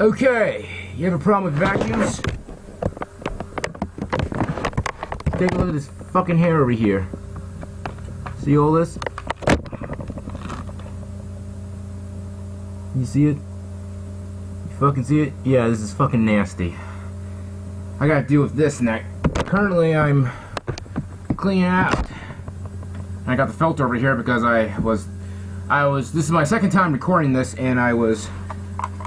Okay, you have a problem with vacuums? Take a look at this fucking hair over here. See all this? You see it? You fucking see it? Yeah, this is fucking nasty. I gotta deal with this next. Currently, I'm cleaning out. I got the filter over here because I was, I was. This is my second time recording this, and I was,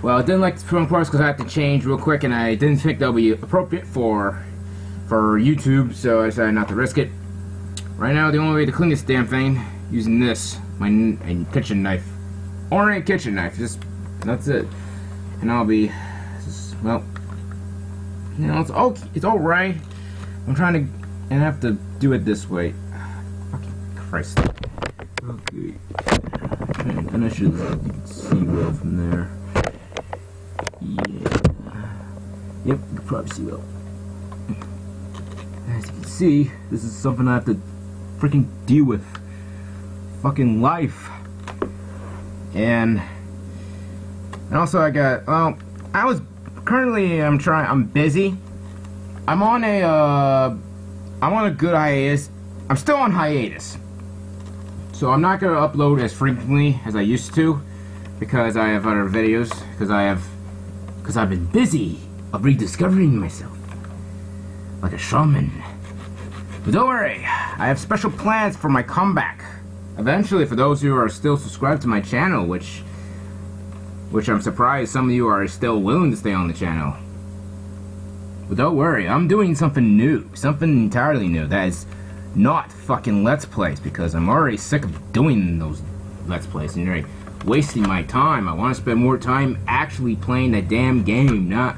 well, I didn't like the film parts because I had to change real quick, and I didn't think that would be appropriate for, for YouTube, so I decided not to risk it. Right now, the only way to clean this damn thing using this, my, my kitchen knife, or a kitchen knife. Just that's it, and I'll be, just, well, you know, it's all it's all right. I'm trying to, and I have to do it this way. Fucking Christ. Okay. And I should see well from there. Yeah. Yep, you can probably see. As you can see, this is something I have to freaking deal with. Fucking life. And and also I got well I was currently I'm trying I'm busy. I'm on a uh I'm on a good hiatus. I'm still on hiatus. So I'm not gonna upload as frequently as I used to because I have other videos because I have because I've been busy of rediscovering myself like a shaman. But don't worry, I have special plans for my comeback. Eventually, for those who are still subscribed to my channel, which which I'm surprised some of you are still willing to stay on the channel. But don't worry, I'm doing something new, something entirely new that is not fucking Let's Plays because I'm already sick of doing those Let's Plays and you're wasting my time. I want to spend more time actually playing the damn game, not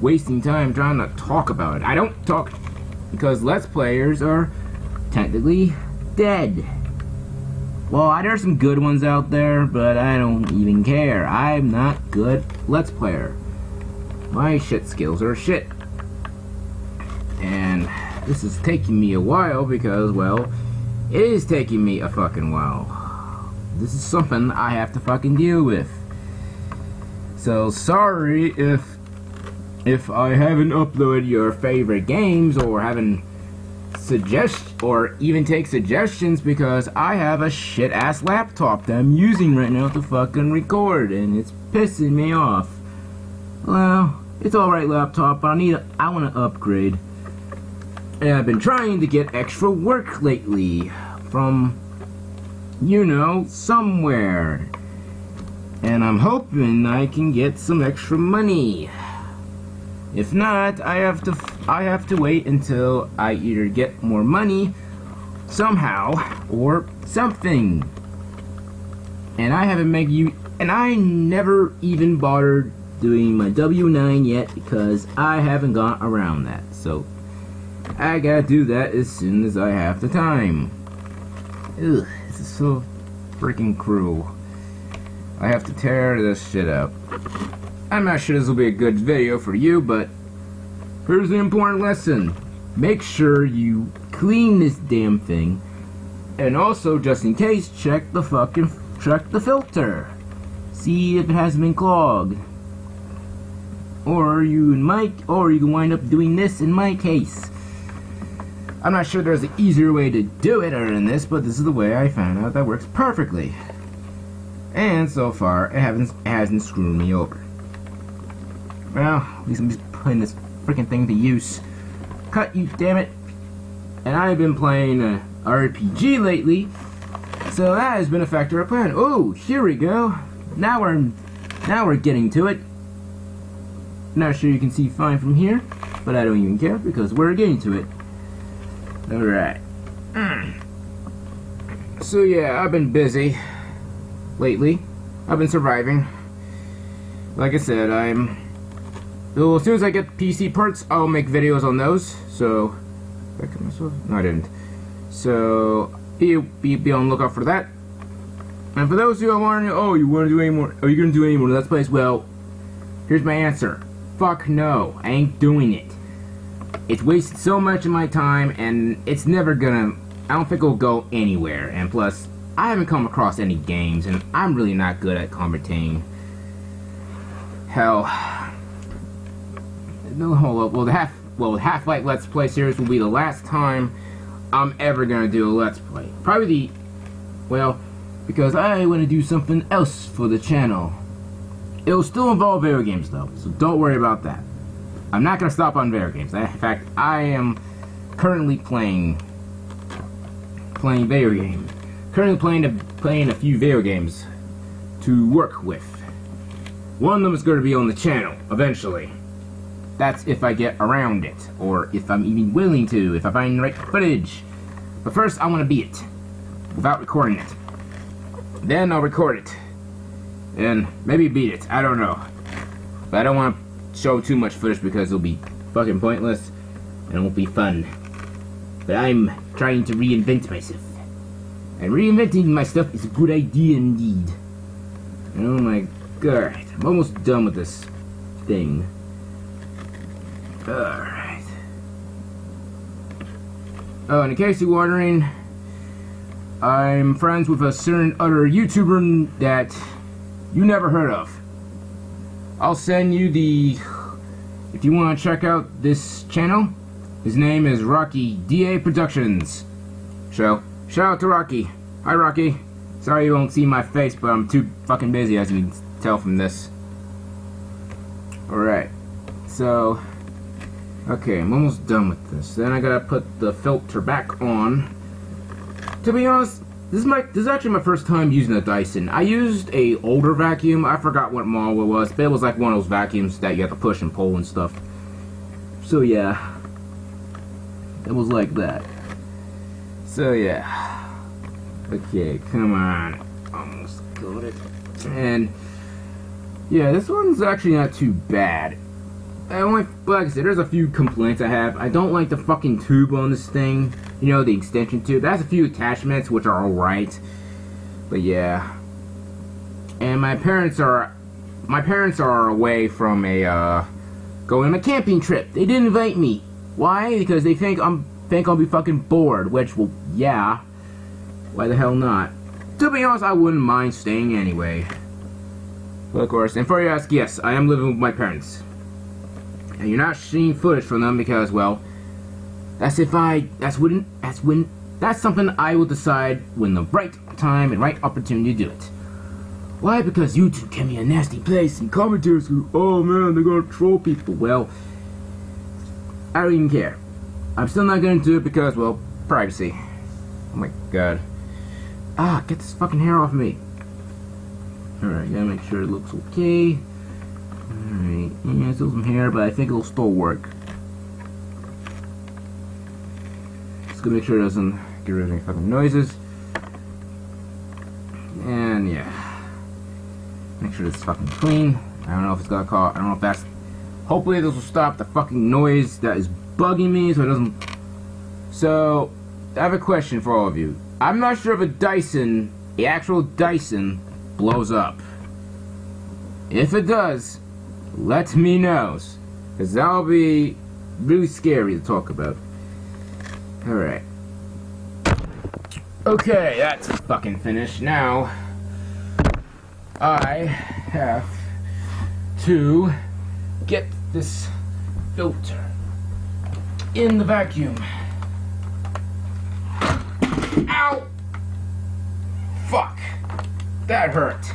wasting time trying to talk about it. I don't talk because Let's Players are technically dead. Well, I, there's some good ones out there, but I don't even care. I'm not good Let's Player. My shit skills are shit. And this is taking me a while because, well, it is taking me a fucking while. This is something I have to fucking deal with. So sorry if if I haven't uploaded your favorite games or haven't suggest or even take suggestions because I have a shit ass laptop that I'm using right now to fucking record and it's pissing me off. Well, it's alright laptop, but I need a, I want to upgrade. And I've been trying to get extra work lately from you know, somewhere. And I'm hoping I can get some extra money. If not, I have to I have to wait until I either get more money somehow or something. And I haven't made you and I never even bothered doing my W9 yet because I haven't got around that. So I gotta do that as soon as I have the time. Ugh, this is so freaking cruel. I have to tear this shit up. I'm not sure this will be a good video for you, but here's an important lesson. Make sure you clean this damn thing. And also, just in case, check the fucking, check the filter. See if it hasn't been clogged. Or you might, or you can wind up doing this in my case. I'm not sure there's an easier way to do it other than this, but this is the way I found out that works perfectly. And so far, it hasn't, hasn't screwed me over. Well, at least I'm just putting this freaking thing to use. Cut you, damn it! And I've been playing uh, RPG lately, so that has been a factor of plan. Oh, here we go. Now we're now we're getting to it. Not sure you can see fine from here, but I don't even care because we're getting to it. All right. Mm. So yeah, I've been busy lately. I've been surviving. Like I said, I'm well, as soon as I get PC parts, I'll make videos on those. So, back at myself. No, I didn't. So, be, be, be on lookout for that. And for those who are wondering, oh, you want to do any more? Oh, are you going to do any more Let's Plays? Well, here's my answer. Fuck no. I ain't doing it. It's wasted so much of my time, and it's never gonna... I don't think it'll go anywhere. And plus, I haven't come across any games, and I'm really not good at commentating. Hell. No, hold up. Well, the half well, Half-Life Let's Play series will be the last time I'm ever gonna do a Let's Play. Probably the well, because I want to do something else for the channel. It'll still involve video games though, so don't worry about that. I'm not gonna stop on video games. In fact, I am currently playing playing video games. Currently playing a, playing a few video games to work with. One of them is going to be on the channel eventually. That's if I get around it, or if I'm even willing to, if I find the right footage. But first, I want to beat it without recording it. Then I'll record it. And maybe beat it. I don't know. But I don't want to show too much footage because it'll be fucking pointless and it won't be fun. But I'm trying to reinvent myself. And reinventing my stuff is a good idea indeed. Oh my god. I'm almost done with this thing. Alright. Oh, and in case you're wondering, I'm friends with a certain other YouTuber that you never heard of. I'll send you the... If you want to check out this channel, his name is Rocky DA Productions. So, shout out to Rocky. Hi, Rocky. Sorry you won't see my face, but I'm too fucking busy, as you can tell from this. Alright. So, okay, I'm almost done with this. Then I gotta put the filter back on. To be honest, this is my this is actually my first time using a Dyson. I used a older vacuum. I forgot what model it was, but it was like one of those vacuums that you have to push and pull and stuff. So yeah, it was like that. So yeah. Okay, come on. Almost got it. And yeah, this one's actually not too bad. I only, like I said, there's a few complaints I have. I don't like the fucking tube on this thing. You know, the extension tube. That's a few attachments which are alright. But yeah. And my parents are, my parents are away from a, uh, going on a camping trip. They didn't invite me. Why? Because they think I'm, think I'll be fucking bored. Which, well, yeah. Why the hell not? To be honest, I wouldn't mind staying anyway. But of course, and for you ask, yes, I am living with my parents. And you're not seeing footage from them because, well, that's if I, that's when, that's when, that's something I will decide when the right time and right opportunity to do it. Why? Because YouTube can be a nasty place and commentators go, oh man, they're gonna troll people. Well, I don't even care. I'm still not gonna do it because, well, privacy. Oh my god. Ah, get this fucking hair off me. Alright, gotta make sure it looks okay. Alright, yeah, still some hair, but I think it'll still work. Gonna make sure it doesn't get rid of any fucking noises. And yeah. Make sure it's fucking clean. I don't know if it's gonna call, I don't know if that's, hopefully this will stop the fucking noise that is bugging me so it doesn't, so, I have a question for all of you. I'm not sure if a Dyson, the actual Dyson, blows up. If it does, let me know. Because that'll be really scary to talk about. Alright. Okay, that's fucking finished. Now, I have to get this filter in the vacuum. Ow! Fuck. That hurt.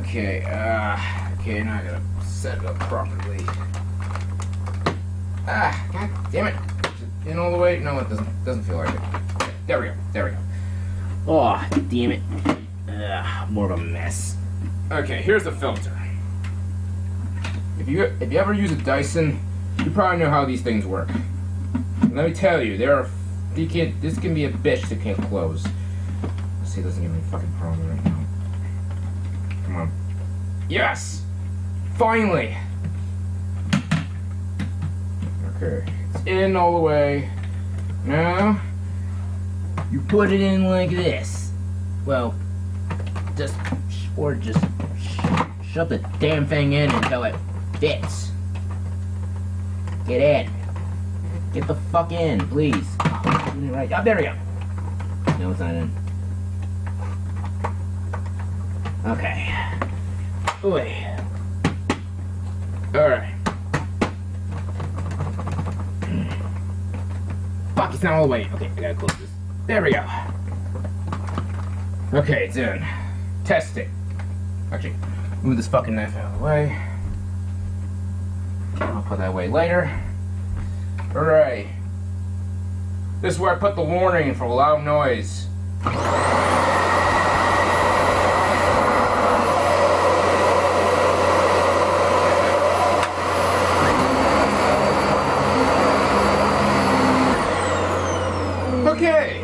Okay, uh, okay, now I gotta set it up properly. Ah, god damn it. In all the way? No, it doesn't, doesn't feel like it. There we go, there we go. Oh, damn it. Ugh, more of a mess. Okay, here's the filter. If you, if you ever use a Dyson, you probably know how these things work. let me tell you, there are you can't. This can be a bitch that can't close. Let's see, it doesn't give me a fucking problem right now. Come on. Yes! Finally! Okay. In all the way. Now, you put it in like this. Well, just, or just shove the damn thing in until it fits. Get in. Get the fuck in, please. Right. Oh, there we go. No, it's not in. Okay. Wait. Alright. Fuck, it's not all the way. Okay, I gotta close this. There we go. Okay, it's in. Test it. Actually, move this fucking knife out of the way. I'll put that away later. Alright. This is where I put the warning for loud noise. Okay.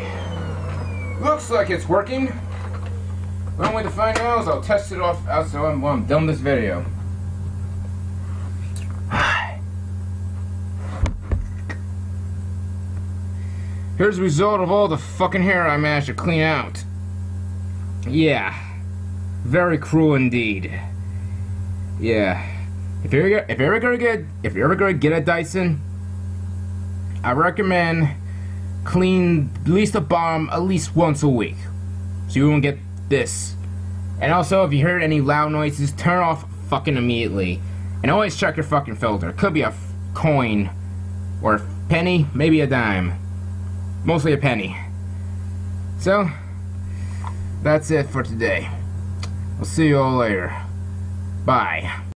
Looks like it's working. The only way to find out is I'll test it off outside when I'm done this video. Here's the result of all the fucking hair I managed to clean out. Yeah. Very cruel indeed. Yeah. If you're if you're ever gonna get if you're ever gonna get a Dyson, I recommend clean at least the bottom at least once a week. So you won't get this. And also if you heard any loud noises, turn off fucking immediately. And always check your fucking filter. It could be a coin or a penny, maybe a dime. Mostly a penny. So, that's it for today. I'll see you all later. Bye.